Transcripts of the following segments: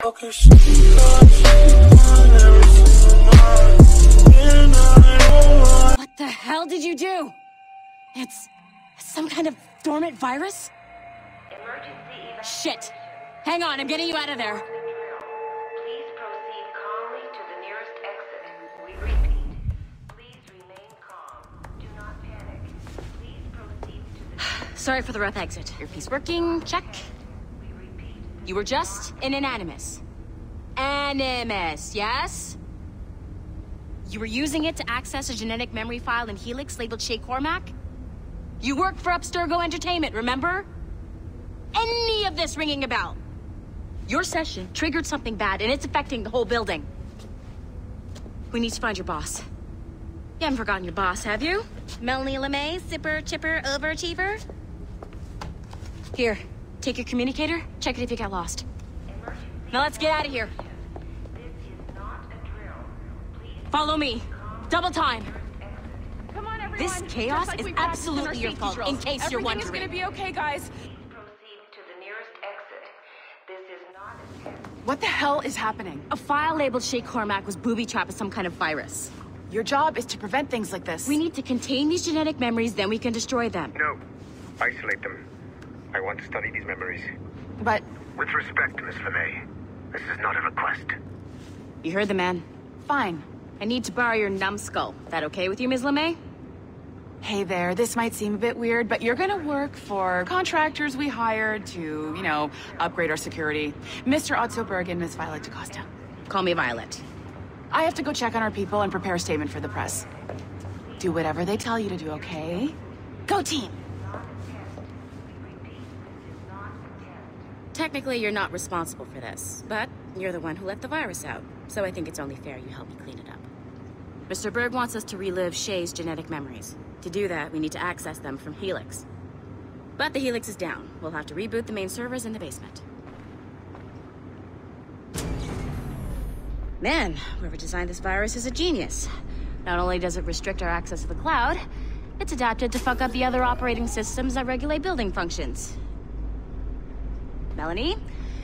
What the hell did you do? It's some kind of dormant virus? Shit. Hang on, I'm getting you out of there. Please proceed calmly to the nearest exit. We repeat. Please remain calm. Do not panic. Please proceed to the Sorry for the rough exit. Your piece working, check. You were just an animus. Animus, yes? You were using it to access a genetic memory file in Helix labeled Shay Cormac? You worked for Abstergo Entertainment, remember? Any of this ringing a bell? Your session triggered something bad, and it's affecting the whole building. We need to find your boss. You haven't forgotten your boss, have you? Melanie LeMay, zipper, chipper, overachiever? Here, take your communicator, check it if you got lost. Now let's get out of here. This is not a drill. Please Follow me. Double time. Come on, everyone. This chaos like is in absolutely your fault, drills. in case you're Everything is wondering. gonna be okay, guys. proceed to the nearest exit. This is not a test. What the hell is happening? A file labeled Shay Cormac was booby-trapped with some kind of virus. Your job is to prevent things like this. We need to contain these genetic memories, then we can destroy them. No. Isolate them. I want to study these memories. But With respect, Miss LeMay, this is not a request. You heard the man. fine. I need to borrow your numbskull. That okay with you, Ms. LeMay? Hey there, this might seem a bit weird, but you're gonna work for contractors we hired to, you know, upgrade our security. Mr. Otso Berg and Miss Violet DaCosta. Call me Violet. I have to go check on our people and prepare a statement for the press. Do whatever they tell you to do, okay? Go team! Technically, you're not responsible for this, but you're the one who let the virus out, so I think it's only fair you help me clean it up. Mr. Berg wants us to relive Shay's genetic memories. To do that, we need to access them from Helix. But the Helix is down. We'll have to reboot the main servers in the basement. Man, whoever designed this virus is a genius. Not only does it restrict our access to the cloud, it's adapted to fuck up the other operating systems that regulate building functions. Melanie?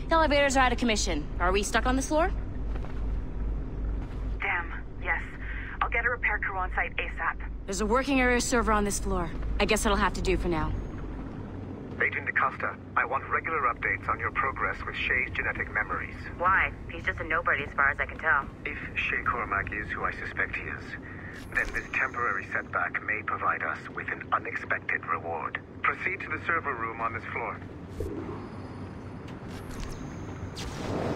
The elevators are out of commission. Are we stuck on this floor? Damn, yes. I'll get a repair crew on site ASAP. There's a working area server on this floor. I guess it'll have to do for now. Agent DaCosta, I want regular updates on your progress with Shay's genetic memories. Why? He's just a nobody as far as I can tell. If Shay Cormac is who I suspect he is, then this temporary setback may provide us with an unexpected reward. Proceed to the server room on this floor. Do you see it? Once you restore the server, I'll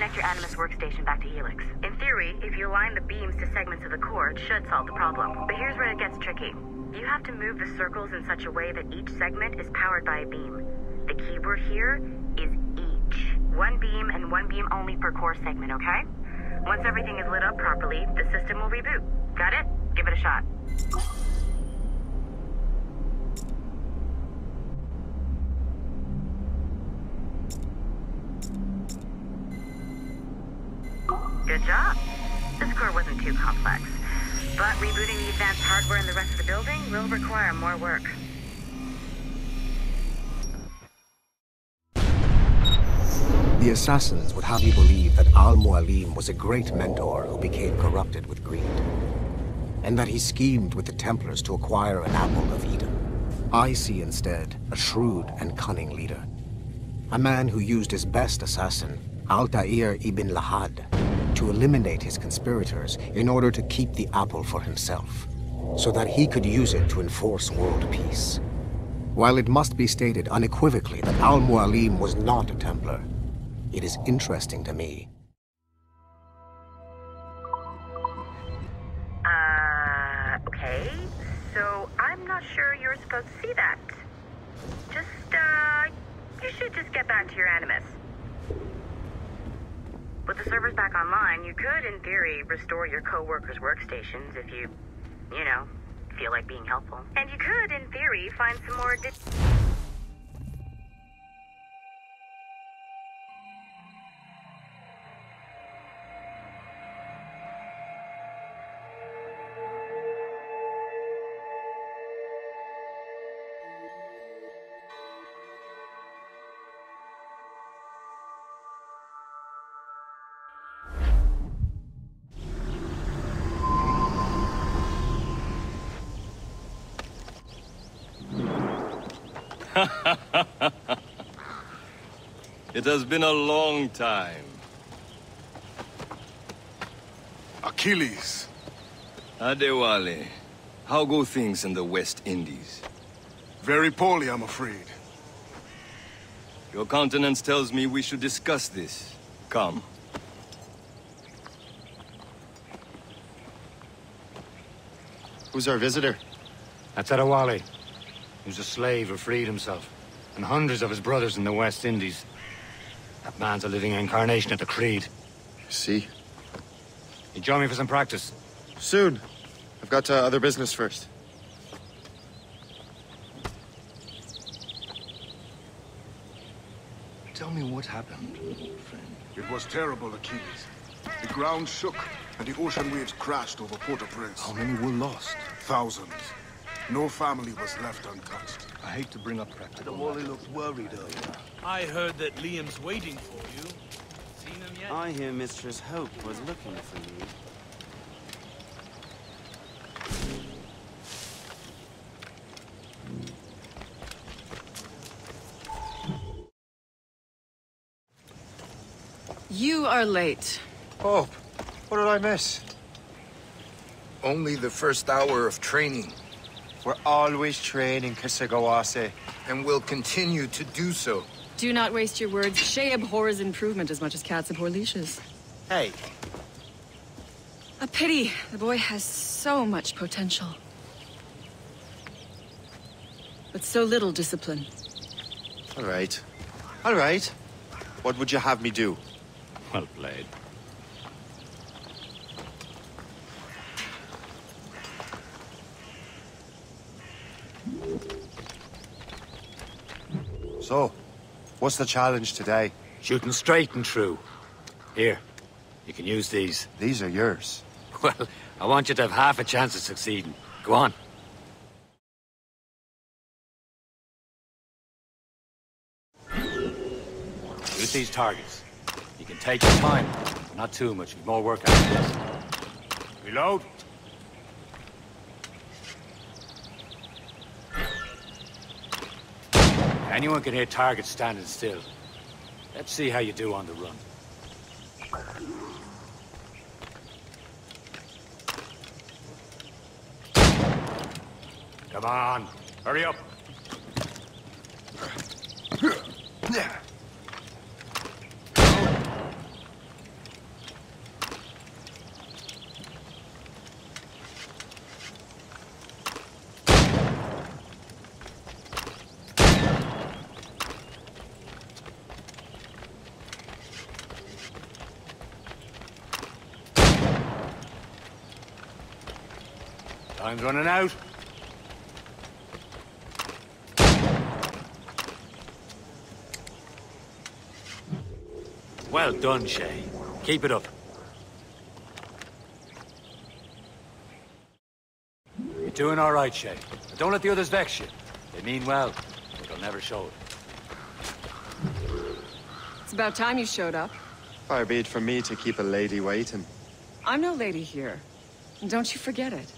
connect your Animus workstation back to Helix. In theory, if you align the beams to segments of the core, it should solve the problem. But here's where it gets tricky. You have to move the circles in such a way that each segment is powered by a beam. The keyword here is each. One beam and one beam only per core segment, okay? Once everything is lit up properly, the system will reboot. Got it? Give it a shot. Good job. This core wasn't too complex. But rebooting the advanced hardware in the rest of the building will require more work. The assassins would have you believe that Al Mualim was a great mentor who became corrupted with greed, and that he schemed with the Templars to acquire an apple of Eden. I see instead a shrewd and cunning leader, a man who used his best assassin, Altair ibn La'Ahad, to eliminate his conspirators in order to keep the apple for himself, so that he could use it to enforce world peace. While it must be stated unequivocally that Al Mualim was not a Templar, it is interesting to me Uh, okay. So I'm not sure you're supposed to see that. Just, uh, you should just get back to your Animus. With the servers back online, you could, in theory, restore your co-workers' workstations if you, you know, feel like being helpful. And you could, in theory, find some more. It has been a long time. Achilles. Adewale, how go things in the West Indies? Very poorly, I'm afraid. Your countenance tells me we should discuss this. Come. Who's our visitor? That's Adewale. He was a slave who freed himself. And hundreds of his brothers in the West Indies. That man's a living incarnation of the Creed. See? You join me for some practice? Soon. I've got uh, other business first. Tell me what happened, friend. It was terrible, Achilles. The ground shook, and the ocean waves crashed over Port-au-Prince. How many were lost? Thousands. No family was left untouched. I hate to bring up practical. Wally looked worried earlier. I heard that Liam's waiting for you. Seen him yet? I hear Mistress Hope was looking for you. You are late. Hope, what did I miss? Only the first hour of training. We're always training, Kesegowaase, And will continue to do so. Do not waste your words. Shay abhors improvement as much as cats abhor leashes. Hey. A pity. The boy has so much potential. But so little discipline. All right. All right. What would you have me do? Well played. So, what's the challenge today? Shooting straight and true. Here, you can use these. These are yours. Well, I want you to have half a chance of succeeding. Go on. Shoot these targets. You can take your time, not too much. You've more work after this. Reload. Anyone can hit targets standing still. Let's see how you do on the run. Come on, hurry up. Time's running out. Well done, Shay. Keep it up. You're doing all right, Shay. But don't let the others vex you. They mean well, but they'll never show it. It's about time you showed up. Far be it from me to keep a lady waiting. I'm no lady here. And don't you forget it.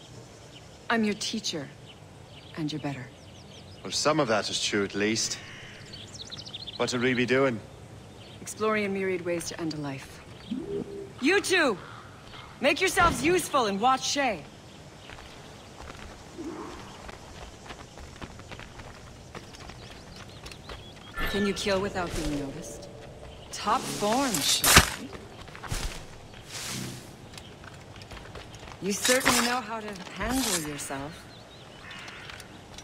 I'm your teacher. And you're better. Well, some of that is true at least. What would we be doing? Exploring a myriad ways to end a life. You two! Make yourselves useful and watch Shay. Can you kill without being noticed? Top form, Shay. You certainly know how to handle yourself.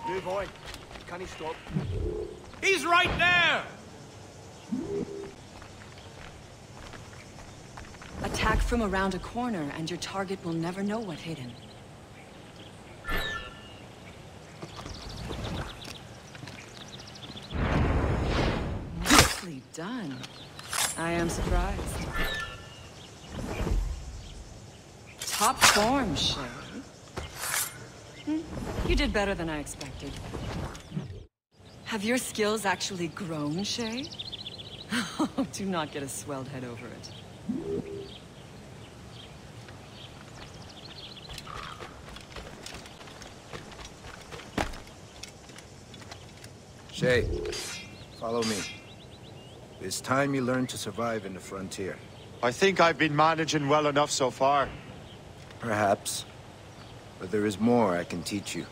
New boy. Can he stop? He's right there! Attack from around a corner, and your target will never know what hit him. done. I am surprised. Top form, Shay. Hmm, You did better than I expected. Have your skills actually grown, Shay? Do not get a swelled head over it. Shay, follow me. It's time you learn to survive in the frontier. I think I've been managing well enough so far. Perhaps. But there is more I can teach you.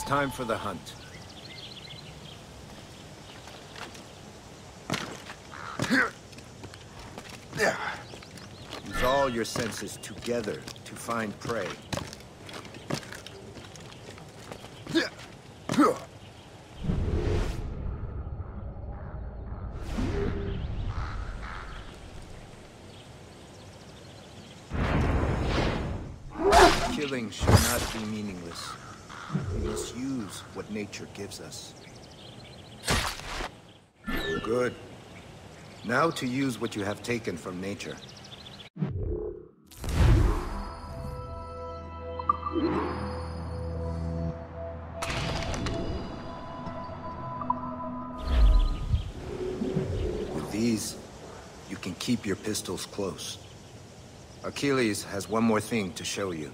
It is time for the hunt. Use all your senses together to find prey. Killing should not be meaningless. Must use what nature gives us. Good. Now to use what you have taken from nature. With these, you can keep your pistols close. Achilles has one more thing to show you.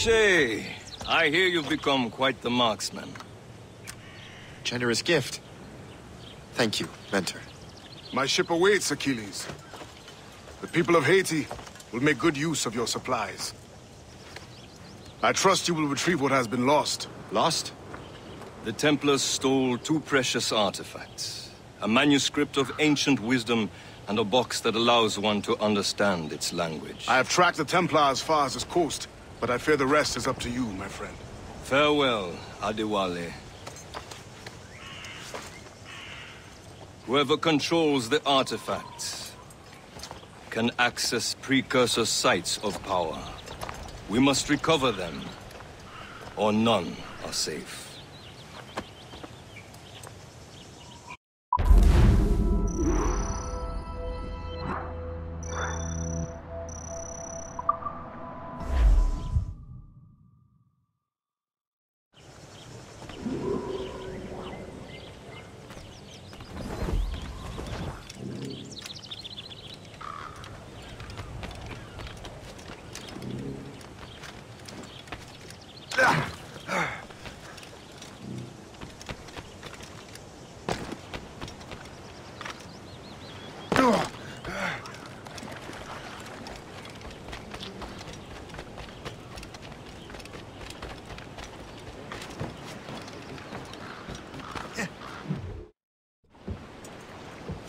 Shay, I hear you've become quite the marksman. Generous gift. Thank you, mentor. My ship awaits, Achilles. The people of Haiti will make good use of your supplies. I trust you will retrieve what has been lost. Lost? The Templars stole two precious artifacts. A manuscript of ancient wisdom and a box that allows one to understand its language. I have tracked the Templar as far as this coast, but I fear the rest is up to you, my friend. Farewell, Adewale. Whoever controls the artifacts can access precursor sites of power. We must recover them, or none are safe.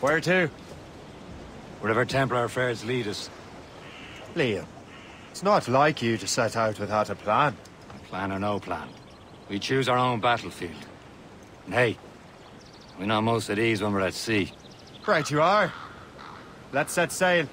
Where to? Wherever Templar affairs lead us. Liam, it's not like you to set out without a plan. Plan or no plan. We choose our own battlefield. And hey, we know most at ease when we're at sea. Right you are. Let's set sail.